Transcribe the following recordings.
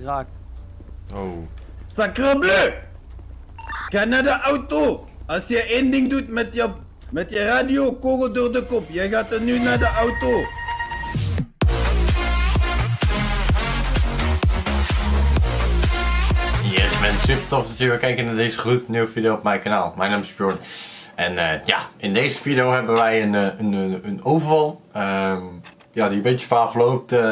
geraakt. Oh. Sacre bleu! Ga naar de auto! Als je één ding doet met je, met je radio, kogel door de kop. Jij gaat er nu naar de auto. Yes mensen, super tof dat jullie weer kijken naar deze goed nieuwe video op mijn kanaal. Mijn naam is Bjorn. En eh, ja, in deze video hebben wij een, eh, een, een, een overval. Ehm, ja, die een beetje vaag loopt. Eh,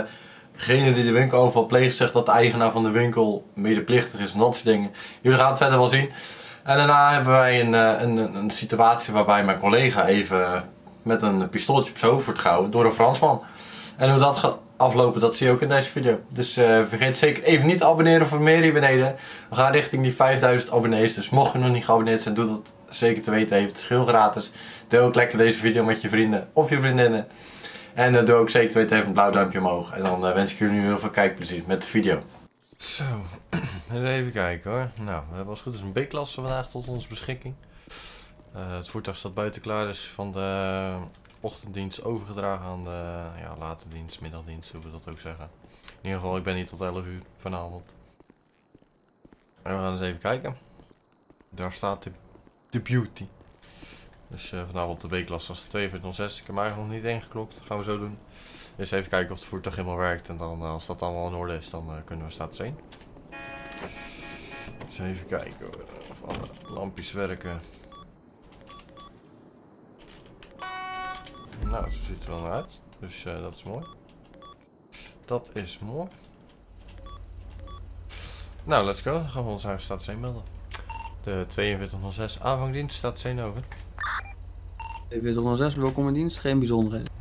degene die de winkeloverval pleegt zegt dat de eigenaar van de winkel medeplichtig is en dat soort dingen. Jullie gaan het verder wel zien. En daarna hebben wij een, eh, een, een, een situatie waarbij mijn collega even met een pistooltje op zijn hoofd wordt gehouden door een Fransman. En hoe dat gaat aflopen, dat zie je ook in deze video. Dus eh, vergeet zeker even niet te abonneren voor meer hier beneden. We gaan richting die 5000 abonnees. Dus mocht je nog niet geabonneerd zijn, doe dat zeker te weten even. Het is heel gratis. Deel ook lekker deze video met je vrienden of je vriendinnen. En uh, doe ook zeker te weten even een blauw duimpje omhoog. En dan uh, wens ik jullie nu heel veel kijkplezier met de video. Zo, even kijken hoor. Nou, we hebben als goed is een B-klasse vandaag tot onze beschikking. Uh, het voertuig staat buiten klaar, dus van de ochtenddienst overgedragen aan de ja, late dienst, middagdienst, hoe we dat ook zeggen. In ieder geval, ik ben hier tot 11 uur vanavond. En we gaan eens even kijken. Daar staat de, de beauty. Dus uh, vanavond de B-klasse als 4206. Ik heb hem eigenlijk nog niet ingeklokt. Dat gaan we zo doen. Dus even kijken of het voertuig helemaal werkt. En dan, als dat allemaal in orde is, dan uh, kunnen we status 1. Dus even kijken of alle lampjes werken. Nou, zo ziet het er dan uit. Dus dat is mooi. Dat is mooi. Nou, let's go. Dan gaan we ons status 1 melden. De 4206 aanvangdienst status 1 over. 4206, welkom in dienst, geen bijzonderheden.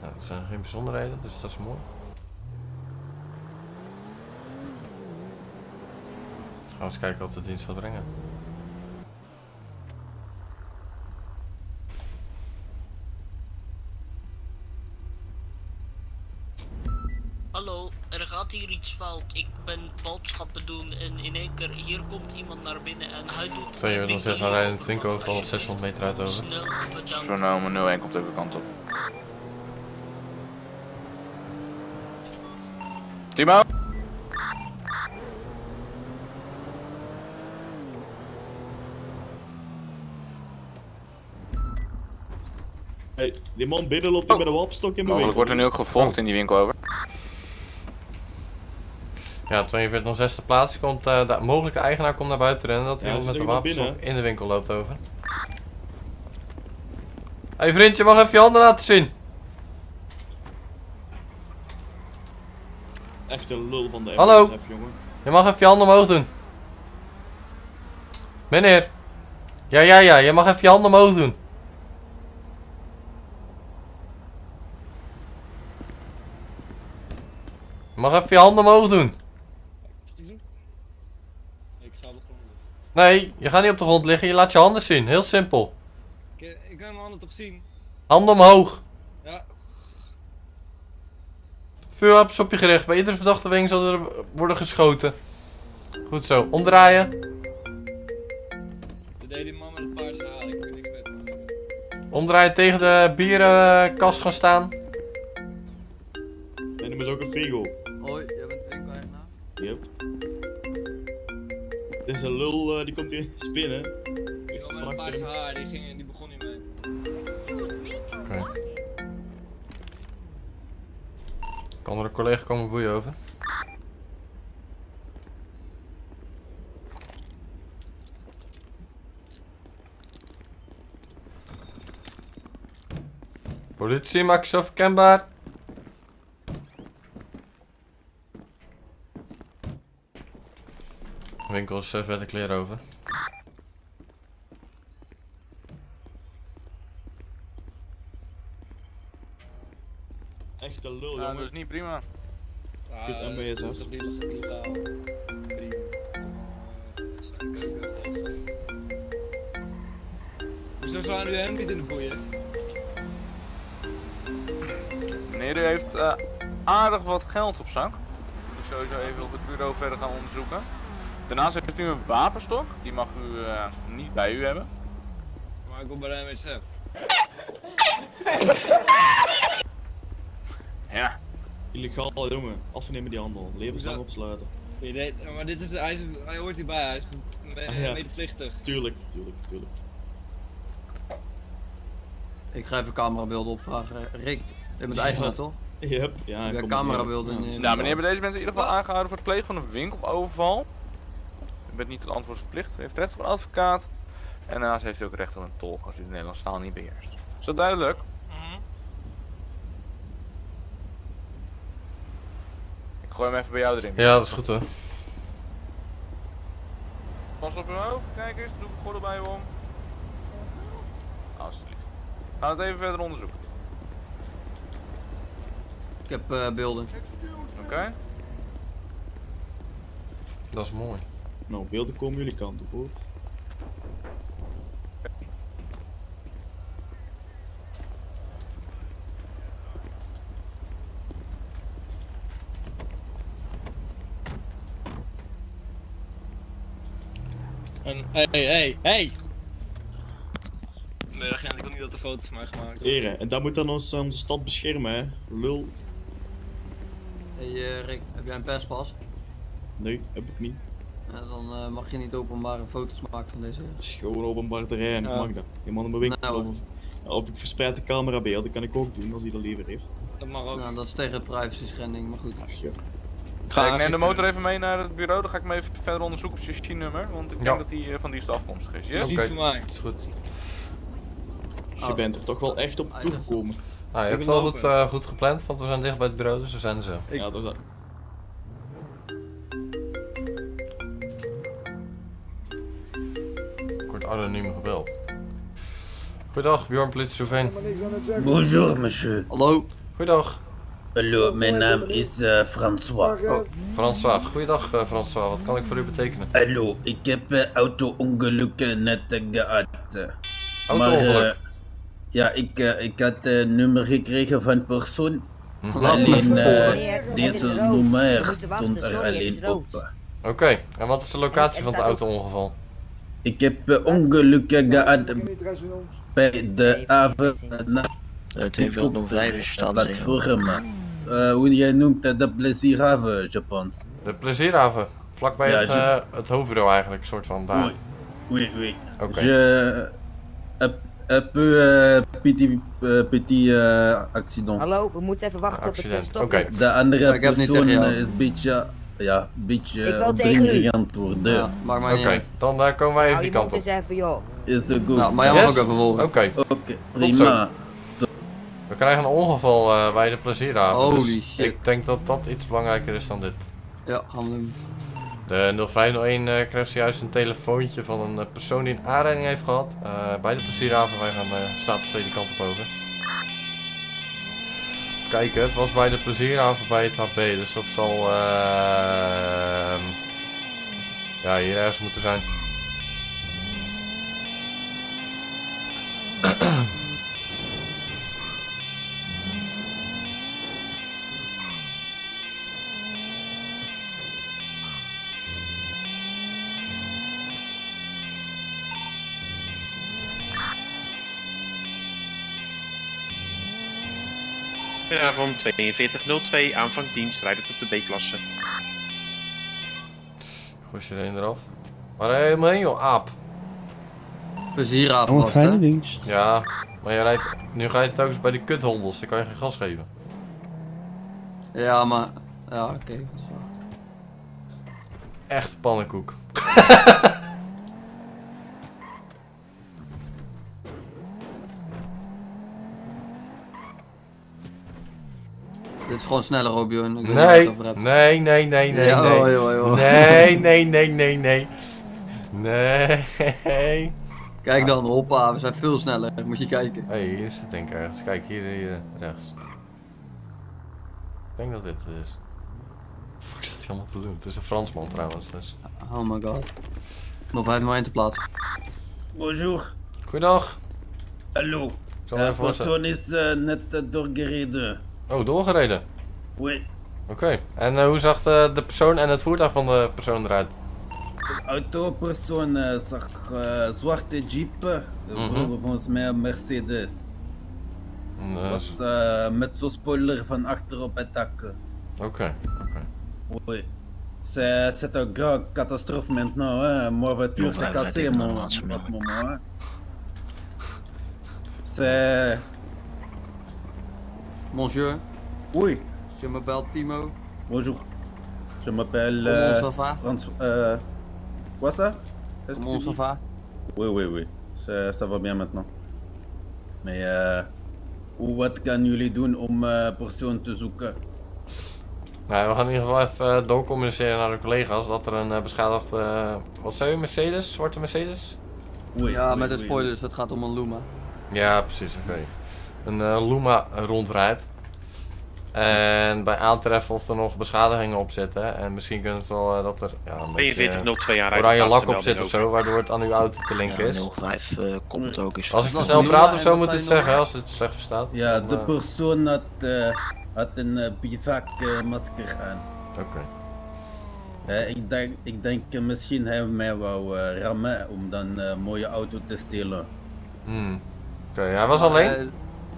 Nou, dat zijn geen bijzonderheden, dus dat is mooi. Gaan we eens kijken wat de dienst gaat brengen. Hallo, er Ik ben boodschappen doen en in één keer hier komt iemand naar binnen en hij doet... 206 aan rijden in het winkeloverval op 600 meter uit over. Snel, bedankt. Pronomen 01 komt even kant op. Timo? Hey, die man binnen loopt hier met een wapenstok in mijn Mogelijk wordt er nu ook gevolgd in die winkel over. Ja, 4206 de plaats komt, uh, de mogelijke eigenaar komt naar buiten rennen dat Ja, iemand met wapenstok binnen? in de winkel loopt over. Hé hey vriend, je mag even je handen laten zien. Echt een lul van de Hallo. Jongen. Je mag even je handen omhoog doen. Meneer. Ja, ja, ja, je mag even je handen omhoog doen. Je mag even je handen omhoog doen. Ik ga op de grond liggen. Nee, je gaat niet op de grond liggen, je laat je handen zien. Heel simpel. Ik, ik kan mijn handen toch zien? Handen omhoog. Ja. Vuurwapens op je gericht. Bij iedere verdachte wing zal er worden geschoten. Goed zo. Omdraaien. Dat deed die man met een paarse haar. Ik weet niks vet. Omdraaien tegen de bierenkast gaan staan. En die moet ook een Vigo. Hoi, jij bent winkel-eigenaar? Yep. Dit is een lul, uh, die komt hier spinnen. Ik met een van paarse haar, die, ging, die begon niet mee. Oké. Kan er een collega komen boeien over? Politie, maak jezelf verkenbaar. Winkel is uh, verder kleren over. Echt een lul, Ja, jongen. dat is niet prima. Ja, Goed, je dat is toch illegaal. Hoezo slaan u hem niet in de boeien? Meneer, u heeft eh, aardig wat geld op zak. Ik sowieso even op het bureau verder gaan onderzoeken. Daarnaast heeft u een wapenstok. Die mag u eh, niet bij u hebben. Maar ik wil bij de MSF. Ja. Illegaal, jongen. Afnemen die handel. Levenslang opsluiten. Je weet, maar dit is, hij, is, hij hoort hierbij, hij is me- Ah, ja. medeplichtig. Tuurlijk, tuurlijk, tuurlijk. Ik ga even camerabeelden opvragen. Rick, je bent Ja. eigenaar toch? Yep, ja. Ja, kom camerabeelden maar. in- Nou, meneer, bij deze mensen in ieder geval aangehouden voor het plegen van een winkeloverval. U bent niet tot antwoord verplicht. U heeft recht op een advocaat. En daarnaast heeft u ook recht op een tolk als u de Nederlandse taal niet beheerst. Is dat duidelijk? Mhm. Ik gooi hem even bij jou erin. Ja, dat is goed hoor. Pas op uw hoofd, kijk eens, doe het gordel bij u om. Alsjeblieft. We gaan het even verder onderzoeken. Ik heb eh, beelden. Oké? Dat is mooi. Nou, beelden komen jullie kant op hoor. En, hey, hey, hey! Nee, agent, ik wil niet dat er foto's van mij gemaakt worden. Ere, en dat moet dan ons aan de stad beschermen, hè? Lul. Hey eh, Rick, heb jij een perspas? Nee, heb ik niet. Ja, dan eh, mag je niet openbare foto's maken van deze. Het is gewoon openbaar terrein, ik Ja. mag dat. Iemand in mijn winkel. Nou. of, of ik verspreid de camerabeelden, kan ik ook doen als hij dat liever heeft. Dat mag ook. Nou, dat is tegen privacy schending, maar goed. Ach ja. Ga ik neem de motor even mee naar het bureau, dan ga ik hem even verder onderzoeken op zijn nummer want ik Ja. denk dat hij eh, van die afkomstig is. Dat Yes? is iets voor mij. Dat is goed. Je Oh. bent er toch wel echt op Ah, toegekomen. Nou, je hebt Ik het al ben goed, open. eh, goed gepland, want we zijn dicht bij het bureau, dus we zijn er zo. Ja, dat is anoniem gebeld. Goedendag, Bjorn Politie Souveen. Bonjour, monsieur. Hallo? Goedendag. Hallo, mijn naam is eh, François. François. Goedendag, eh, François. Wat kan ik voor u betekenen? Hallo, ik heb eh, auto-ongelukken net eh, gehad. eh. Auto-ongeluk. ja, ik, eh, ik had een nummer gekregen van persoon. Hm. Alleen eh, Het deze nummer stond er alleen op. Oké, en wat is de locatie En- van en het auto-ongeval? Ik heb eh, ongelukken gehad bij de haven. na Het heeft wel nog vrijdag staan. platform. Eh, hoe jij noemt dat de plezierhaven, je pense. De plezierhaven. Vlakbij Ja, het, je- eh, het hoofdbureau eigenlijk, soort van daar. Oui, oui, oui. Oké. Je... Un, un peu euh, petit, petit euh, accident. Hallo, we moeten even wachten op het Accident. stop. Oké. De andere heb persoon eh, is een beetje, ja, een beetje dringend antwoorden. Ja, maakt mij Oké, niet uit. dan eh, komen wij even Nou, die je kant moet op. eens even, joh. Is het goed? Nou, maar jij mag Yes? ook even volgen. Oké, Oké, zo. prima. we krijgen een ongeval eh, bij de plezierhaven. Holy dus shit. Ik denk dat dat iets belangrijker is dan dit. Ja, gaan we doen. De 0501 eh krijgt zojuist een telefoontje van een eh, persoon die een aanrijding heeft gehad. eh, bij de plezierhaven. Wij gaan uh, status die kant op over. Kijken, het was bij de plezierhaven bij het HP. Dus dat zal eh, ja, hier ergens moeten zijn. Goedenavond, 4202, aanvangdienst, rijden tot de B-klasse. Gooi je erin eraf. Maar er helemaal heen joh, aap. Het, hè? dienst. Ja, maar je rijdt, nu ga je telkens bij de kuthondels. Dan kan je geen gas geven. Ja, maar... Ja, oké. Echt pannenkoek. is gewoon sneller, je Nee, nee, nee, nee, nee, Ja, nee. oh, joh, joh. Nee, nee, nee, nee, nee. Nee. Kijk dan, hoppa, we zijn veel sneller. Moet je kijken. Hé, hey, hier is het denk ik ergens. Kijk, hier, hier rechts. Ik denk dat dit het is. Wat de fuck is dat allemaal te doen? Het is een Fransman trouwens, dus. Oh my god. Nog vijf in te plaatsen. Bonjour. Goedendag. Hallo. Ik zal De me even voorstellen. persoon is eh, net eh, doorgereden. Oh, doorgereden. Oui. Oké. En eh, hoe zag de, de persoon en het voertuig van de persoon eruit? De autopersoon eh, zag eh, zwarte jeep. eh, Mhm. vroeger volgens mij een Mercedes. Eh, Was eh, met zo'n spoiler van achter op het dak. Oké, oké. Oui. C'est c'est un grand catastrophe maintenant, hein. Ma voiture Ouais, s'est ouais, cassée, ouais, mon, ouais, en c'est ce bien. moment, hein. C'est... Monsieur, Oui, je m'appelle Timo. bonjour. Je m'appelle... Comment Euh, ça va? François... Euh... Quoi ça Comment ça va? Oui, oui, oui. Ça, ça va bien maintenant. Mais hoe wat gaan jullie doen om eh persoon te zoeken? Nou, we gaan in ieder geval even eh, doorcommuniceren naar de collega's dat er een eh, beschadigd... eh, wat zei u, Mercedes? Zwarte Mercedes? Oui, Ja, met de oui, spoilers, het gaat om een Luma. Ja, precies, oké. Een eh, Luma rondrijdt. En bij aantreffen of er nog beschadigingen op zitten. En misschien kunnen het wel eh, dat er ja, een beetje 4202 aan oranje lak op zit of zo, waardoor het aan uw auto te linken Ja, is. 05 eh, komt ook eens. Als ik te snel praat of zo moet het zeggen, als het slecht verstaat. Ja, Dan, de eh, persoon had, eh, had een uh, bivak-masker aan. Oké. Eh, ik, denk, ik denk eh, misschien hij mij wou eh, rammen om dan een mooie auto te stelen. Hmm. Oké, hij was alleen? eh,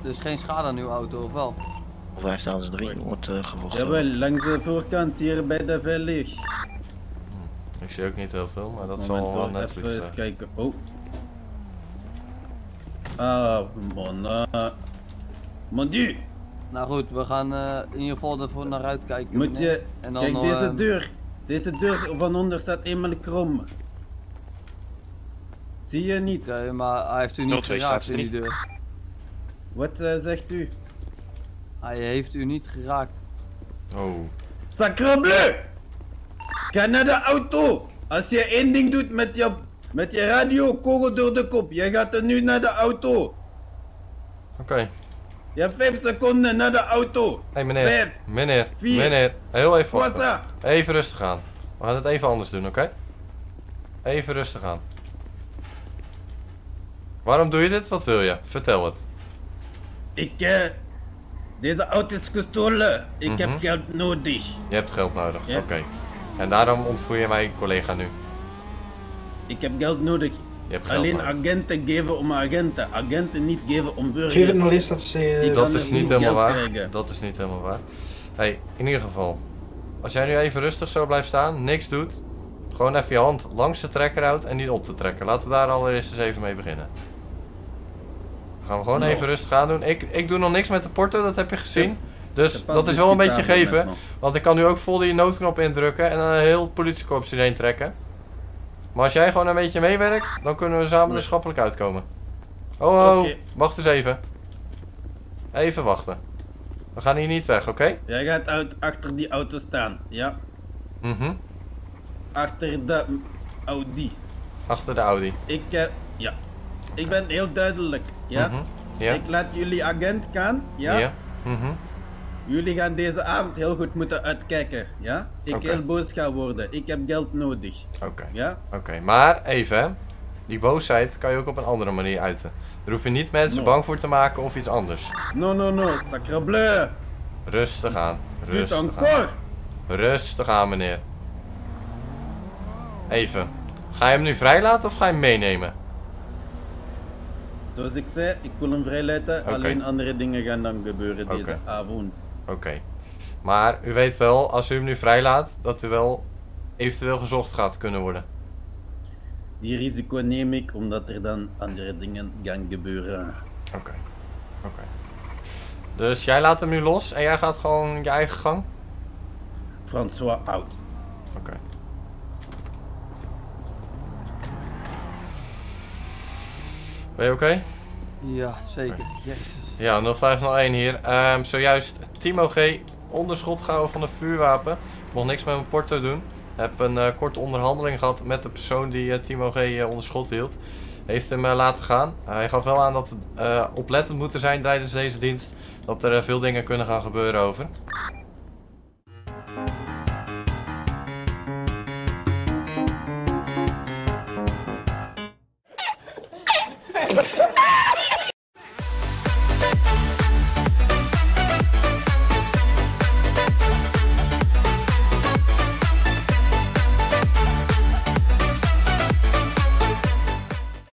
Er is geen schade aan uw auto, of wel? 5003 wordt eh gevochten. Jawel, langs de voorkant hier bij de veilig. Ik zie ook niet heel veel, maar dat Moment zal wel net even iets eens zijn. kijken. Oh. Ah, man. eh. Mon dieu, Nou goed, we gaan eh, in ieder geval ervoor naar uitkijken. moet meneer. je... En dan, Kijk, deze eh, deur. Deze deur van onder staat eenmaal krom. Zie je niet? Oké, maar hij heeft u niet 02 geraakt staat in die deur. Wat eh, zegt u? Hij heeft u niet geraakt. Oh. Sacrebleu! Ga naar de auto! Als je één ding doet met je, met je radio, kogel door de kop. Jij gaat er nu naar de auto. Oké. Je hebt vijf seconden naar de auto. Hé hey, meneer, Vijf, meneer, vier, meneer, heel even wachten. Even rustig aan. We gaan het even anders doen, oké? Even rustig aan. Waarom doe je dit? Wat wil je? Vertel het. Ik, eh... Deze auto is gestolen. Ik Mhm. heb geld nodig. Je hebt geld nodig, Ja. oké. En daarom ontvoer je mijn collega nu. Ik heb geld nodig. Je hebt geld Alleen nodig. agenten geven om agenten. Agenten niet geven om burgers. Journalist, dat ze... Ik Dat is niet helemaal waar. krijgen. Dat is niet helemaal waar. hey, in ieder geval. Als jij nu even rustig zo blijft staan, niks doet. Gewoon even je hand langs de trekker houdt en niet op te trekken. Laten we daar allereerst eens even mee beginnen. Gaan we gewoon even rustig aan doen. Ik, ik doe nog niks met de porto, dat heb je gezien. Dus dat is wel een beetje geven. Want ik kan nu ook vol die noodknop indrukken en dan een heel politiekorps hierheen trekken. Maar als jij gewoon een beetje meewerkt, dan kunnen we samen er Nee. schappelijk uitkomen. Oh, oh, wacht eens even. Even wachten. We gaan hier niet weg, oké? Jij gaat uit, achter die auto staan. Ja. Mhm. Achter de Audi. Achter de Audi. Ik, eh, ja. Ik ben heel duidelijk. Ja. Mhm. Ja. Ik laat jullie agent gaan. Ja. Ja. Mhm. Jullie gaan deze avond heel goed moeten uitkijken. Ja. Ik heel boos ga worden. Ik heb geld nodig. Oké. Ja. Oké, maar even hè. Die boosheid kan je ook op een andere manier uiten. Daar hoef je niet mensen No. bang voor te maken of iets anders. No, no, no. Sacre bleu. Rustig aan. Rustig aan. Rustig aan, meneer. Even. Ga je hem nu vrijlaten of ga je hem meenemen? Zoals ik zei, ik wil hem vrijlaten. Oké. Alleen andere dingen gaan dan gebeuren deze avond. Oké. Maar u weet wel, als u hem nu vrijlaat, dat u wel eventueel gezocht gaat kunnen worden. Die risico neem ik omdat er dan andere dingen gaan gebeuren. Oké. Oké. Dus jij laat hem nu los en jij gaat gewoon je eigen gang? François out. Oké. Ben je oké? Ja, zeker. Jezus. Ja, 0501 hier. Ehm, zojuist Timo G. onderschot gehouden van een vuurwapen. Mocht niks met mijn porto doen. Heb een eh, korte onderhandeling gehad met de persoon die eh, Timo G. eh, onder schot hield. Heeft hem laten gaan. hij gaf wel aan dat we oplettend moeten zijn tijdens deze dienst. Dat er veel dingen kunnen gaan gebeuren over.